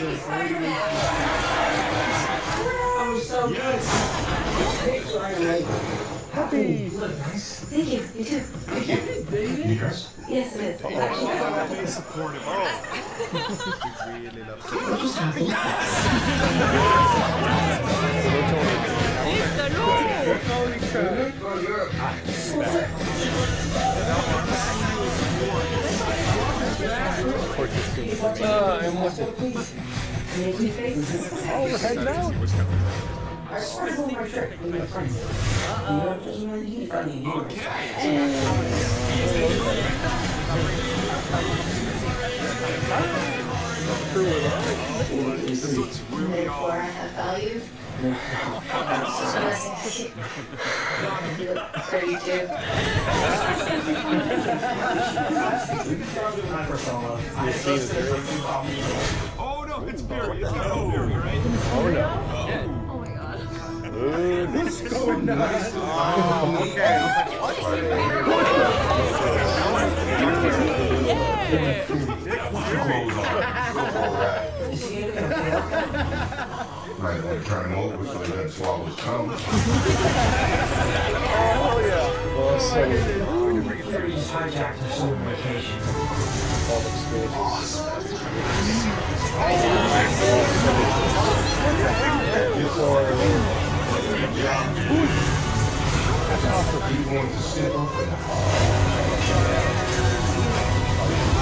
Already Oh, so good. Happy. You look nice. Thank you. You too. You dress? Yes, it is. Actually, no. supportive. Oh. really love What just happened? Holy crap. Uh, and what's it? Oh, we're heading out. I swear to God, my trick with my friend. You know, anymore. Therefore, I have value. Oh no, it's Fury. It's got my god. What? Is he gonna be okay? Might want to turn him over so he doesn't swallow his tongue. Oh yeah. Oh, just hijacked all experiences. Are you going to sit up and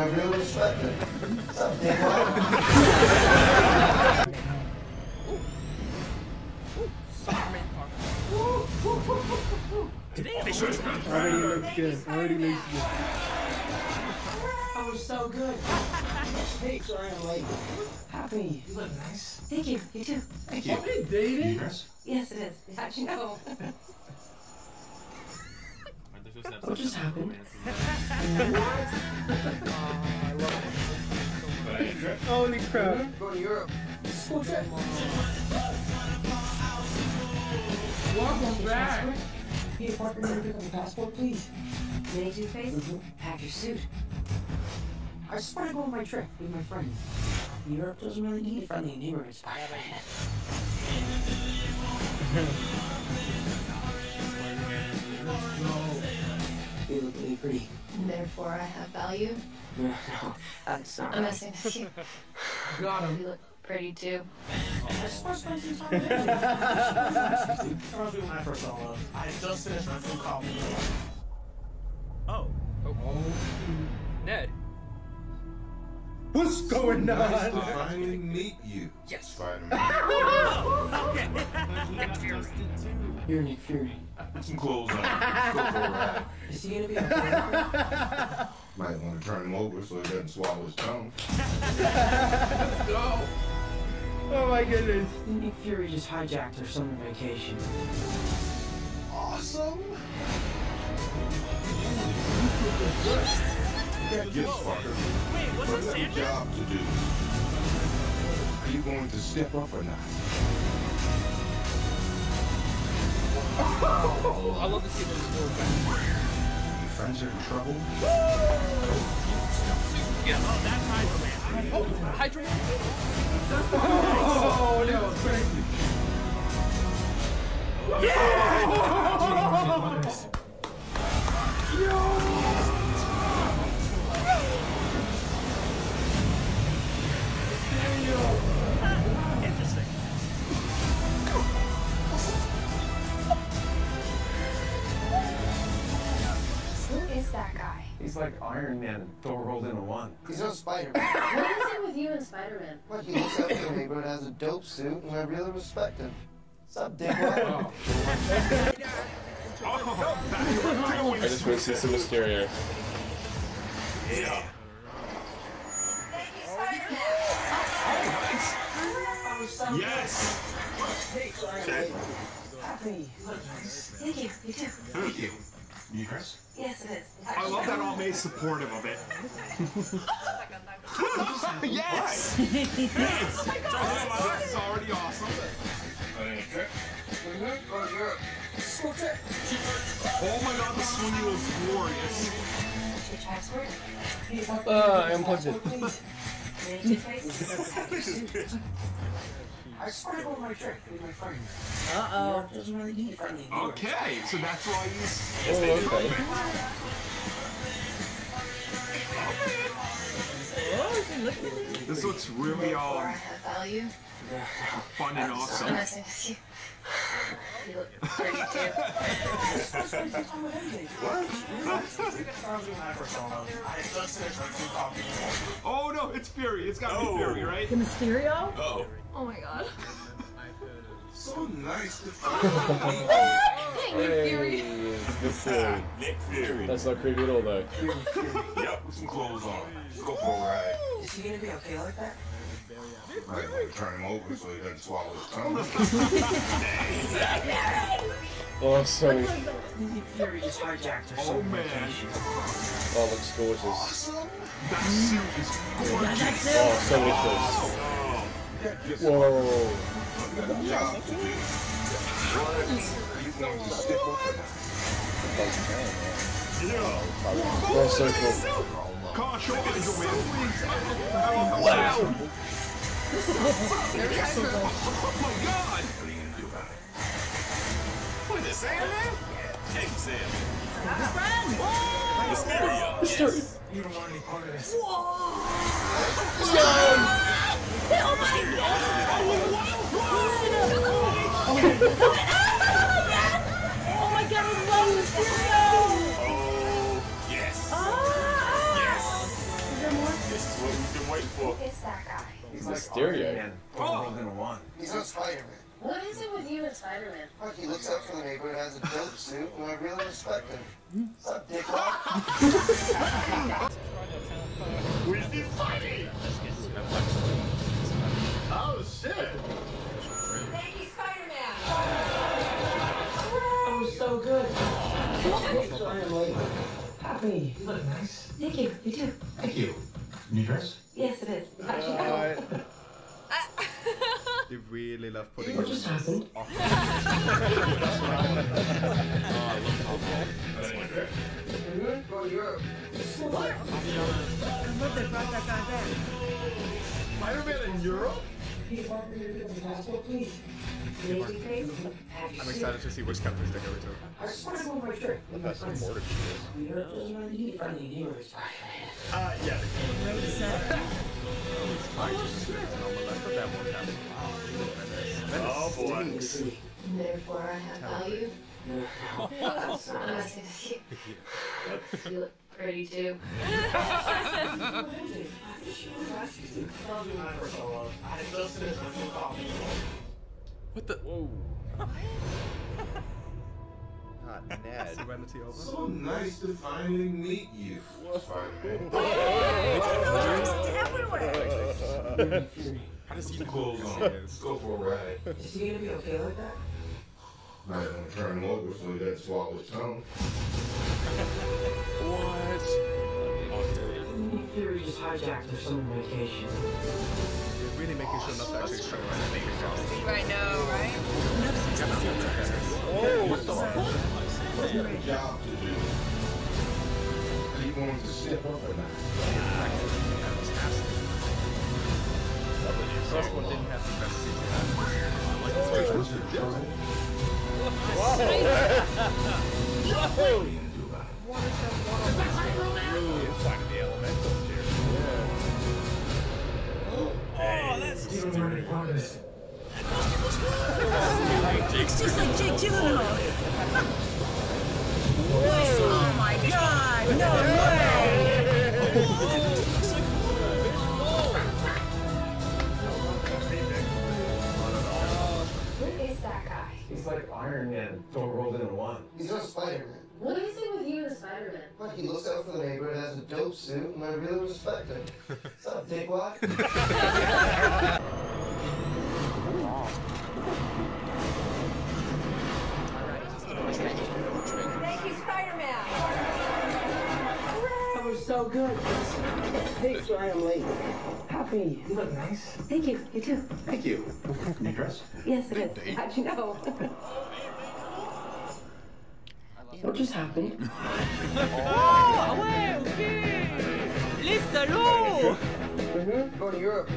I really respect it. What's up, Dickwad? Already looks good. Already looks good. Oh, so good. Hey, sorry I'm late. Happy. You look nice. Thank you. You too. Thank you. Hey, You dating? dress? Yes, it is. How'd you know? What just happened? Holy crap. Go to Europe. Welcome back. Peter Parker, can you pick up your passport, please? Mini toothpaste? Pack your suit. I just want to go on my trip with my friends. Europe doesn't really need friendly neighborhood Spider-Man. You look really pretty. Therefore, I have value. No, no, that's not I'm right. messing with you. Got him. You look pretty too. I just want to spend some time with you. Reminds me when I first saw Love. I had just finished my film called Me. Oh. Ned. What's going nice to on? finally meet you, Yes. Spider-Man. You're Nick Fury. Put some clothes on. Go for a ride. Is he gonna be okay? Might want to turn him over so he doesn't swallow his tongue. Oh my goodness. Nick Fury just hijacked her summer vacation. Awesome. Yes, Parker. Wait, what's But this, you have a Sandra? job to do. Are you going to step up or not? I love to see those little Your friends are in trouble? Yeah. Oh, that's Hydro Man. Oh, Hydro Man. Oh, that was crazy. Interesting. He's like Iron Man and Thor rolled into one. He's a spider. Man. what is it with you and Spider-Man? What, he looks up to me, but has a dope suit, and I really respect it. What's up, dickhead? Oh. I just want to see some Mysterio. Yeah. Thank you, Spider Man. yes. Happy. Thank you. You too. Thank you. You Chris? Yes, it is. I love that Aunt May's supportive of it. yes! yes! This is already awesome. Oh my god, the swing was glorious. Your passport? Ah, I unplugged it. Manage your face? I started my trick with my friend. Uh It doesn't really need friendly. Okay, so that's why he's. Oh, okay. This looks really all I have value. fun and awesome. Oh no, it's Fury. It's gotta be oh. Fury, right? The Mysterio? Oh. Oh my god. So nice to Hey, good Fury. Nick Fury. That's not creepy at all, though. Yep, put some clothes on. Let's go for a ride. Is he gonna be okay like that? Might want to turn him over so he doesn't swallow his tongue. Oh, so. Nick Fury just hijacked or Oh man, Oh, looks gorgeous. that suit is gorgeous. Oh, so many clothes. Whoa. Job to do. You want to stick over now. Oh, so cool. Come on, show Hydro Man. Oh my god. What are you going to do about it? What is it, Sandman? Hey, Sam. Mysterio. Yes. You don't want any part of this. Oh my god, I love Mysterio! Oh, yes. Ah! Yes. Is there more? This is what we've been waiting for. It's that guy. Mysterio. Oh, He's not Spider-Man. What is it with you and Spider-Man? Look, he looks out for the neighborhood, has a dope suit, and I really respect him. Hmm. What's up, dickhead? Who is this fighting? Oh, shit. Thank you, Spider-Man. That was so good. Finally. Happy. You look nice. Thank you. You too. Thank you. New dress? Really love putting What just happened? Spider-Man in Europe? Passport, please. manage your face? I'm excited to see which countries they go to. I started with my trick with my friend. You know, it doesn't really need friendly neighbors. Uh, yeah. Ready, set. Oh, Oh, boy. Therefore, I have value. I'm messing with you. You look pretty too. Charles when I first saw him. I had just finished my food coffee. What the? Whoa. Not Ned. Serenity over. So nice to finally meet you, Spider-Man. How does he Put some clothes on. Let's go for a ride. Is he gonna be okay like that? Might want to turn him over so he doesn't swallow his tongue. What? Oh, dude. Fury just hijacked or some vacation. They're really making sure not to actually show anything. I know, right? Job to do. You want to step up or not? The first one didn't have the best CGI. Whoa. The elementals this. It's just like Jake Gyllenhaal. Spider-Man? He looks out for the neighborhood, has a dope suit, and I really respect him. What's up, dickwad? Thank you, Spider-Man. That was so good. Hey, sorry I'm late. Happy. You look nice. Thank you. You too. Thank you. New dress? Yes, it is. How'd you know? What just happened? Oh, ouais, ok Les salauds Mm-hmm. Going to Europe.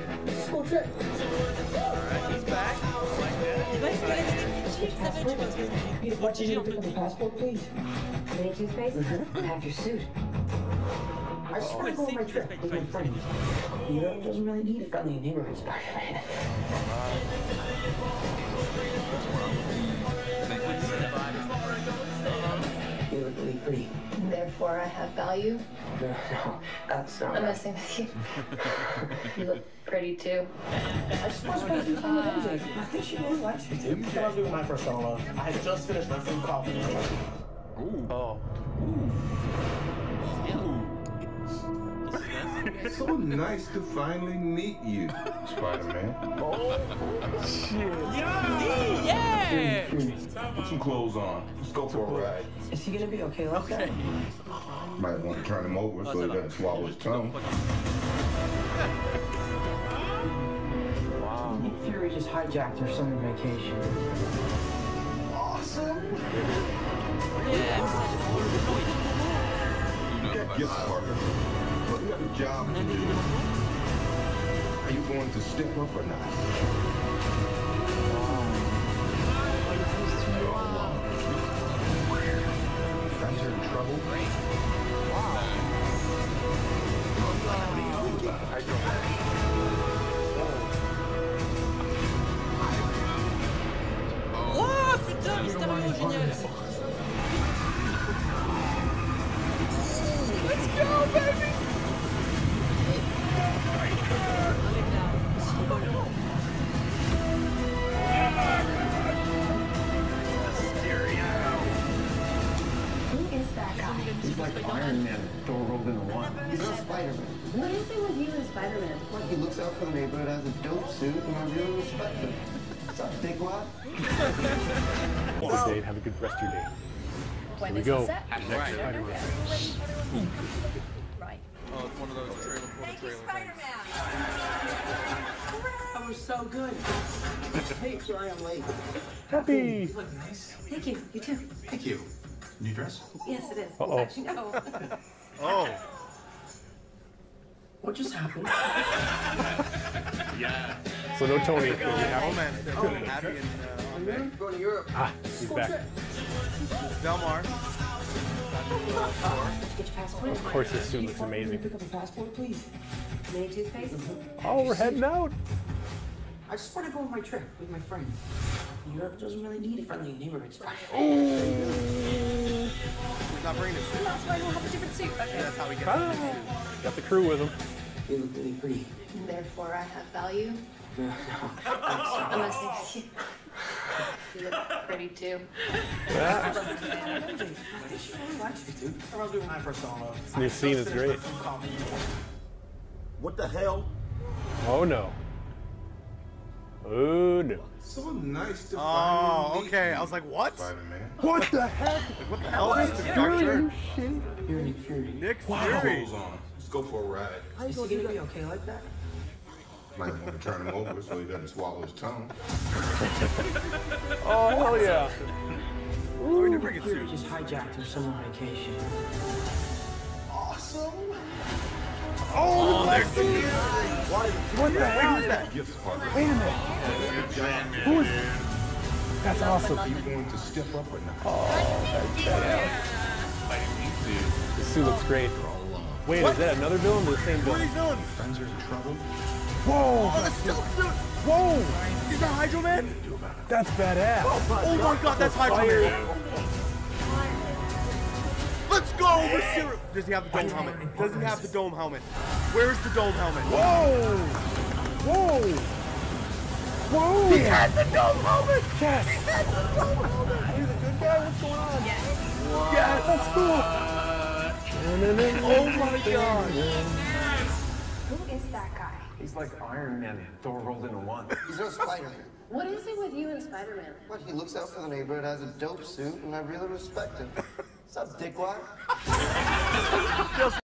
School trip. Alright, he's back. Parce que les petites ça fait du Peter Parker, you pick up the passport, please? Mini toothpaste? Have your suit. I just want to go on my trip with my friends. Europe doesn't really need a friendly neighborhood Spider-Man. You look really pretty. Therefore, I have value. No, no, that's not I'm right. messing with you. you look pretty too. I just want to spend some time with MJ. I think she really likes you, dude. When I was doing my first solo, I had just finished my film copy. Oh. So nice to finally meet you, Spider-Man. Oh, shit. Yeah yeah. Put some clothes on. Let's go for a ride. Is he gonna be okay like that? Might want to turn him over so he doesn't swallow his tongue. Wow. Nick Fury just hijacked our summer vacation. Yes, Parker. But we have a job to do. Are you going to step up or not? Like Iron Man, all rolled into one. He's not Spider-Man. What is it with you and Spider-Man? But he looks out for the neighborhood, has a dope suit, and I really respect him. What's up, dickwad? Good day. Have a good rest of your day. When we is go. the set? Right. Right. Oh, it's one of those trailer for the Thank you, trailer things. Spider-Man. That was so good. Hey, sorry I'm late. Happy. You look nice. Thank you. You too. Thank you. New dress? Yes, it is. Uh-oh. How'd you know? Oh. What just happened? Yeah. So no Tony. Oh man, they're really happy in uh, on May. Going to Europe. Ah, he's back. Delmar. Get your passport. Of course, this suit looks amazing. Pick up a passport, please. Mini toothpaste? Oh, we're heading out. I just want to go on my trip with my friends. Europe doesn't really need a friendly neighborhood Spider-Man. He's not bringing his suit. That's why you have a different suit. Okay. That's how we gets Ah, it. got the crew with him. You look really pretty. Therefore, I have value. No, no, I'm messing with you. You look pretty too. Ah, I think she really likes you, dude. When I was doing my first This new scene is great. What the hell? Oh no. Oh no. So nice to Oh, finally meet okay. you, I was like, what? Spider-Man. What the heck? What the hell is this doctor? You're Nick Fury. Nick Put Fury. clothes on. Let's go for a ride. Is he gonna be okay like that? Might want to turn him over so he doesn't swallow his tongue. Oh hell yeah. Oh, we did bring a Fury suit. just hijacked our summer vacation. Awesome. Oh, oh there's the What the hell? Who's that? Wait a minute. Good job. Who is? That's awesome. Are you going to step up or not? Oh, that's This suit looks great. Uh, Wait, is that another villain or the same Who are villain? these villains? Friends are in trouble? Whoa! Oh, the stealth suit. Whoa! He's a Hydro Man. That's badass. Oh my God, that's Hydro Man. Let's go, Does he have the dome helmet? Does he have the dome helmet? Where's the dome helmet? Whoa! Whoa! Whoa! He had the dome helmet! Yes. He had the dome helmet! He's a good guy. What's going on? Yes. Yes, that's cool. Oh my god! Who is that guy? He's like Iron Man. Thor rolled into one. He's no Spider-Man. What is it with you and Spider-Man? What, he looks out for the neighborhood, has a dope suit, and I really respect him. What's up, dickwad?